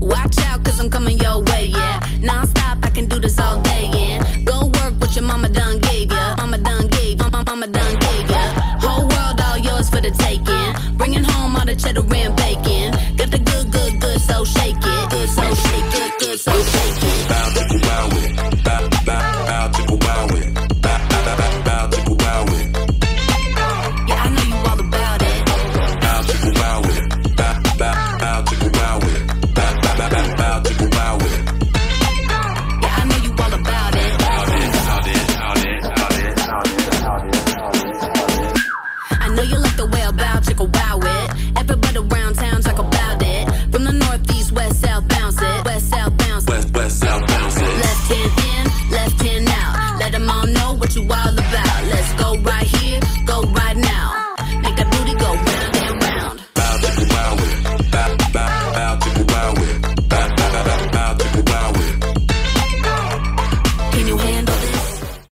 Watch out, cause I'm coming your way, yeah. Non stop, I can do this all day, yeah. Go work what your mama done gave ya. Mama done gave, mama, mama done gave ya. Whole world all yours for the taking. Bringing home all the cheddar and bacon. Got the good, good, good, so shake it. Good, so shake it, good, so shake it. know you like the way about chicka wow it. Everybody around town talk about it. From the northeast, west, south, bounce it. West, south, bounce it. West, west, south, bounce it. Left hand in, left hand out. Let them all know what you all about. Let's go right here.